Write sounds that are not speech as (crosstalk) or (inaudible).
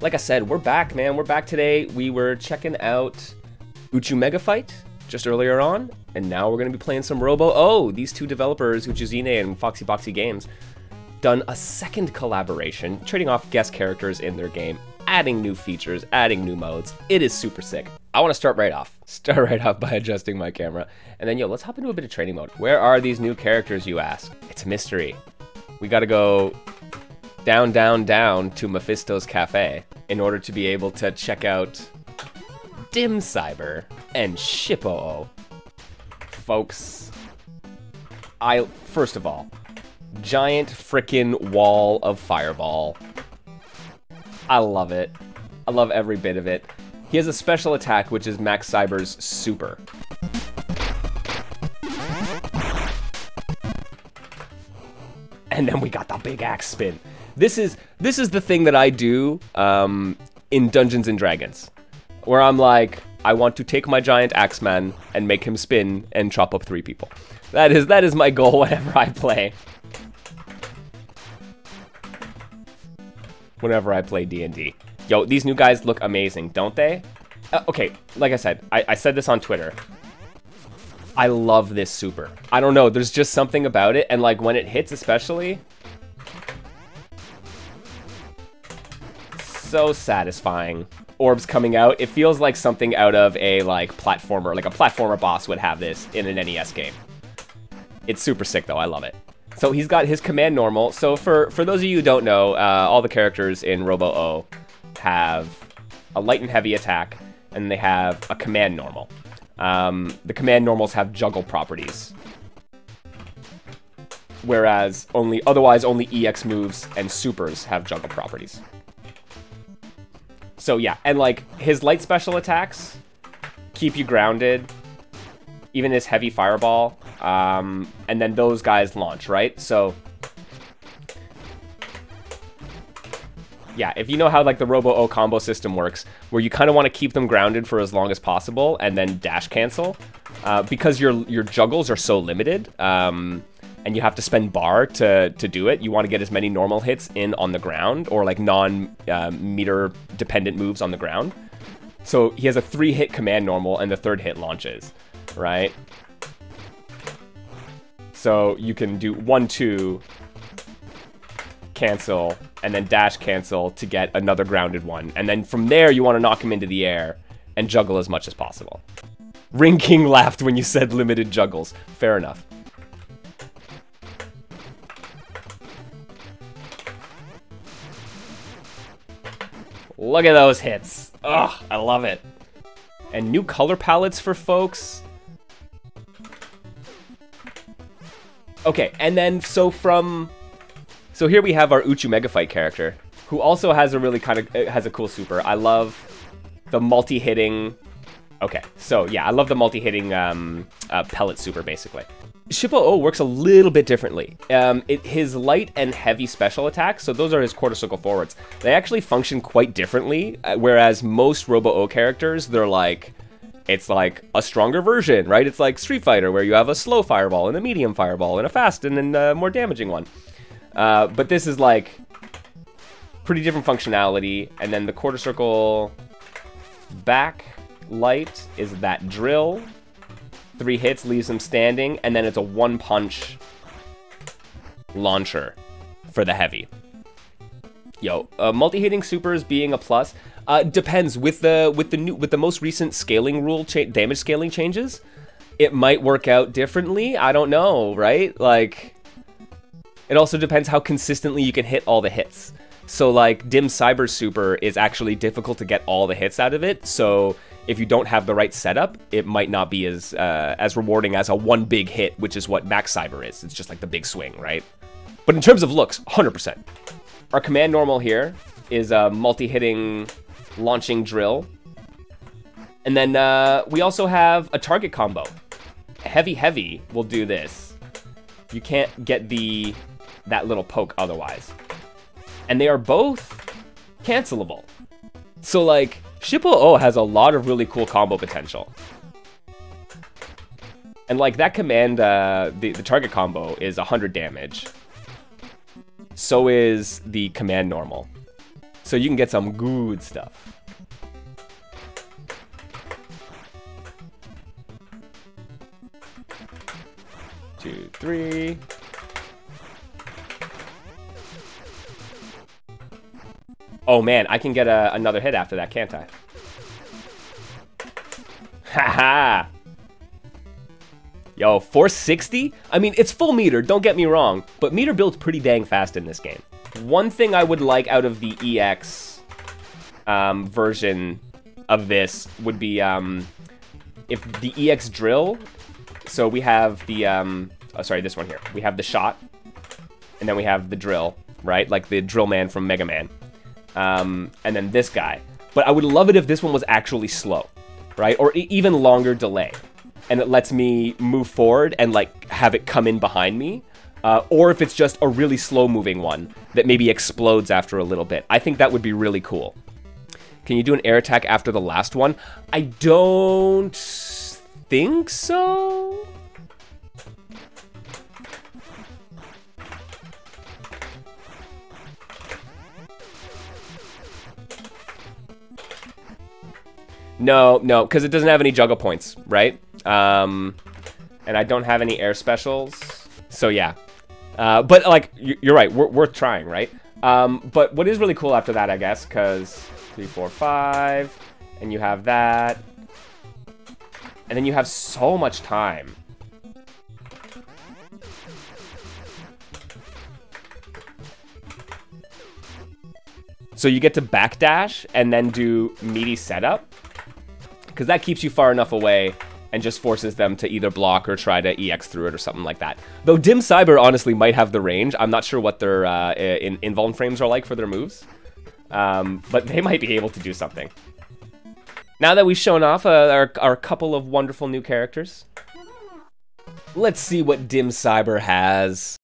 like I said, we're back, man. We're back today. We were checking out Uchu Mega Fight just earlier on, and now we're going to be playing some Robo O. These two developers, Uchuzine and Foxy Boxy Games, done a second collaboration, trading off guest characters in their game, adding new features, adding new modes. It is super sick. I want to start right off. (laughs) Start right off by adjusting my camera. And then, yo, let's hop into a bit of training mode. Where are these new characters, you ask? It's a mystery. We gotta go down, down, down to Mephisto's Cafe in order to be able to check out Dim Cyber and Shippo. Folks, I, first of all, giant frickin' wall of fireball. I love it. I love every bit of it. He has a special attack, which is Max Cyber's super. And then we got the big axe spin. This is this is the thing that I do um, in Dungeons and Dragons, where I'm like, I want to take my giant axeman and make him spin and chop up three people. That is that is my goal (laughs) whenever I play. Whenever I play D&D. Yo, these new guys look amazing, don't they? Uh, okay, like I said, I, I said this on Twitter. I love this super. I don't know, there's just something about it, and like when it hits especially, so satisfying. Orbs coming out, it feels like something out of a like platformer, like a platformer boss would have this in an NES game. It's super sick though, I love it. So he's got his command normal. So for, for those of you who don't know, uh, all the characters in Robo-Oh have a light and heavy attack, and they have a command normal. Um, the command normals have juggle properties. Whereas only otherwise only EX moves and supers have juggle properties. So yeah, and like his light special attacks keep you grounded. Even his heavy fireball. Um, and then those guys launch, right? So yeah, if you know how like the Robo O combo system works, where you kind of want to keep them grounded for as long as possible and then dash cancel, uh, because your your juggles are so limited, um, and you have to spend bar to to do it. You want to get as many normal hits in on the ground or like non uh, meter dependent moves on the ground. So he has a three hit command normal, and the third hit launches, right? So you can do one two cancel, and then dash cancel to get another grounded one. And then from there, you want to knock him into the air and juggle as much as possible. Ring King (laughs) laughed when you said limited juggles. Fair enough. Look at those hits. Ugh, I love it. And new color palettes for folks. Okay, and then so from so here we have our Uchu Mega Fight character, who also has a really kind of, has a cool super. I love the multi-hitting, okay, so yeah, I love the multi-hitting um, uh, pellet super, basically. Shippo O works a little bit differently. Um, it, his light and heavy special attacks, so those are his quarter circle forwards, they actually function quite differently, uh, whereas most Robo O characters, they're like, it's like a stronger version, right? It's like Street Fighter, where you have a slow fireball and a medium fireball and a fast and then a more damaging one. Uh, but this is like pretty different functionality. And then the quarter circle back light is that drill. Three hits leaves him standing, and then it's a one punch launcher for the heavy. Yo, uh, multi-hitting supers being a plus uh, depends with the with the new with the most recent scaling rule damage scaling changes. It might work out differently. I don't know, right? Like it also depends how consistently you can hit all the hits. So like Dim Cyber Super is actually difficult to get all the hits out of it. So if you don't have the right setup, it might not be as uh, as rewarding as a one big hit, which is what Max Cyber is. It's just like the big swing, right? But in terms of looks, 100%. Our command normal here is a multi-hitting launching drill. And then uh, we also have a target combo. Heavy Heavy will do this. You can't get the that little poke otherwise. And they are both cancelable. So like, Shippo O has a lot of really cool combo potential. And like that command, uh, the, the target combo is 100 damage. So is the command normal. So you can get some good stuff. Two, three. Oh man, I can get a, another hit after that, can't I? Haha! Yo, 460? I mean, it's full meter, don't get me wrong, but meter builds pretty dang fast in this game. One thing I would like out of the EX um, version of this would be um, if the EX drill, so we have the, um, oh, sorry, this one here. We have the shot, and then we have the drill, right? Like the drill man from Mega Man. Um, and then this guy. But I would love it if this one was actually slow, right? Or even longer delay. And it lets me move forward and like have it come in behind me. Uh, or if it's just a really slow moving one that maybe explodes after a little bit. I think that would be really cool. Can you do an air attack after the last one? I don't think so. No, no, because it doesn't have any juggle points, right? Um, and I don't have any air specials. So yeah. Uh, but like, you're right, we're worth trying, right? Um, but what is really cool after that, I guess, because three, four, five, and you have that. And then you have so much time. So you get to backdash and then do meaty setup because that keeps you far enough away and just forces them to either block or try to EX through it or something like that. Though Dim Cyber honestly might have the range. I'm not sure what their uh, in invuln frames are like for their moves, um, but they might be able to do something. Now that we've shown off uh, our, our couple of wonderful new characters, let's see what Dim Cyber has.